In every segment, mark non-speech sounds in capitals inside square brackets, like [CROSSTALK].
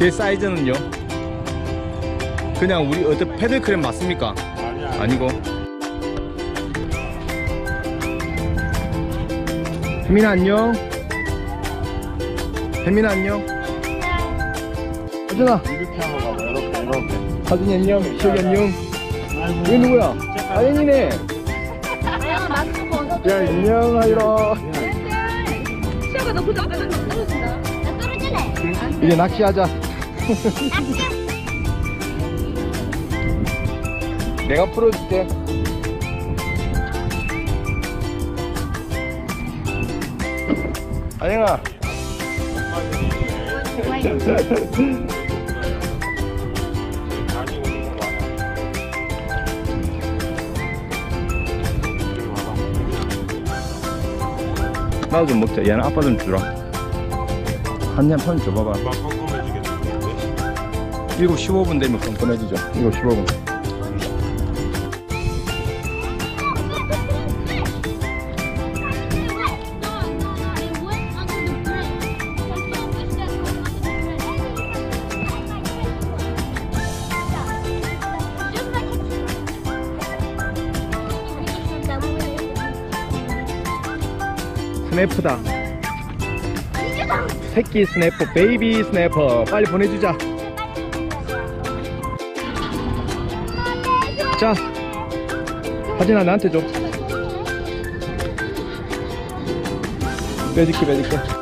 걔 사이즈는요? 그냥 우리 어떤 패들크랩 맞습니까? 아니야. 아니고 혜민아 안녕 혜민아 안녕 하준아 이렇게 하고 가봐. 이렇게 이렇게. 하준이 안녕 시혁이 안녕. 이거 누구야? 아연이네 벗어. 야 안녕 하이라 시아가 너 그저 앞에 떨어진다. 나 떨어질래. 이제 낚시하자 내가 풀어줄게 아영아. [LAUGHS] 나도 좀 먹자 얘는 아빠 좀 주라 한잔판 줘봐봐 막 껌껌해지겠는데? 7시 15분 되면 그럼 보내주죠. 7시 15분. 스냅프다. 새끼 스냅퍼 베이비 스냅퍼. 빨리 보내주자 자 하진아 나한테 줘 빼줄게 빼줄게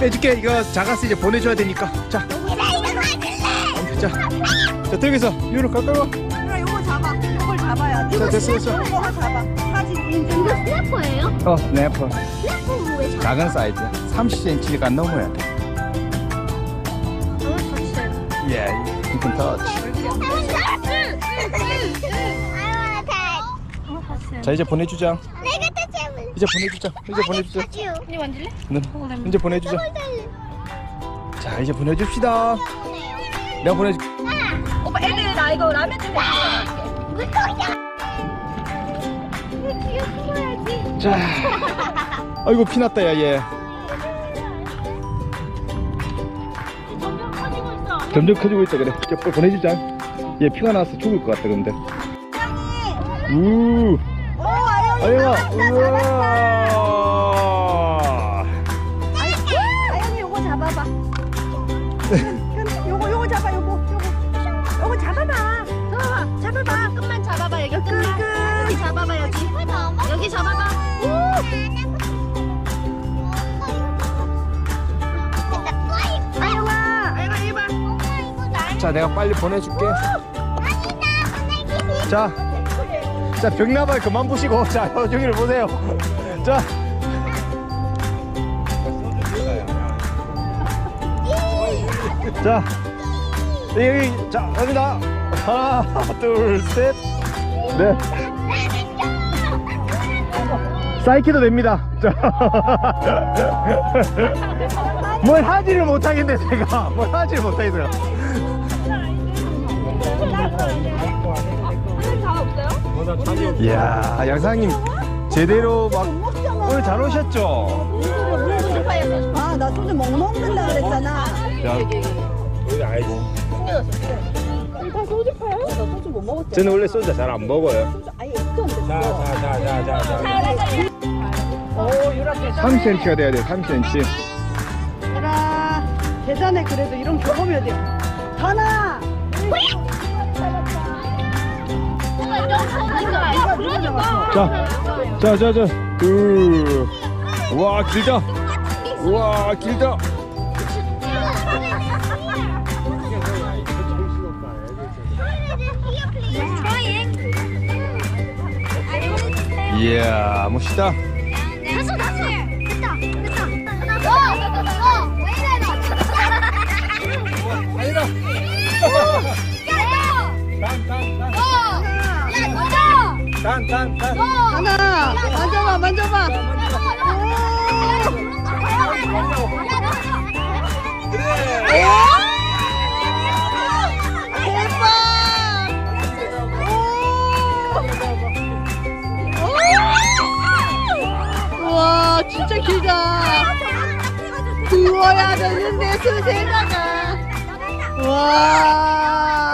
빼줄게 이거 작아서 이제 보내줘야 되니까 자 자, 자 유로 가까이 와. 그래 요거 잡아 요걸 잡아야 돼 자 됐어 됐어. 요거 잡아 사진 인증 이거 스냅퍼예요? 어 네퍼 스냅퍼는 왜 자? 작은 사이즈 30cm가 넘어야 돼. 예, you can touch. 자 이제 보내주자. 이제 보내주자. 이제 보내주자. 언니 만질래? 네, 이제 보내주자. 자 이제 보내줍시다. 내가 보내줄. 오빠 애들 나 이거 라면 좀 자. 아이고 피났다 야 얘. 점점 커지고 있다 그래. 이제 보내주자. 얘 피가 나서 죽을 것 같다 근데. 우. 아영아. 잡았다 우와. 아영이 요거 잡아봐 요거 요거 잡아 요거 요거 요거 잡아봐 잡아봐 잡아봐 끝만 잡아봐 여기 끝, 끝만. 끝. 여기 잡아봐 여기. 여기 잡아봐. 아영아 아영아 이봐 자 내가 빨리 보내줄게. 자. 자 벽나발 그만 보시고 [LAUGHS] 자 여기를 보세요. 자. 자. 여기 자 여기다. 하나 둘 셋 넷 사이키도 됩니다. 자 뭘 [LAUGHS] 하지를 못하겠네 제가. 뭘 하지를 못하겠어요. 없어. 이야 양상님 제대로 막 오늘 잘 오셨죠? 아 나 소주 못 먹는다 그랬잖아. 야, 여기 알지. 저는 원래 소주 잘 안 먹어요. 아예 없던데 자, 자, 자, 자, 자, 자. 오 이렇게 3cm가 돼야 돼요 3cm 얘들아 예전에 그래도 이런 경험이어야 돼요 하나 자, 자, 자, 자. 둘. 와, 길다. 와, 길다. 이야, 멋있다. 하나 만져봐 만져봐 그래. 우와 진짜 길다. 구워야 되는데 수세다가. 와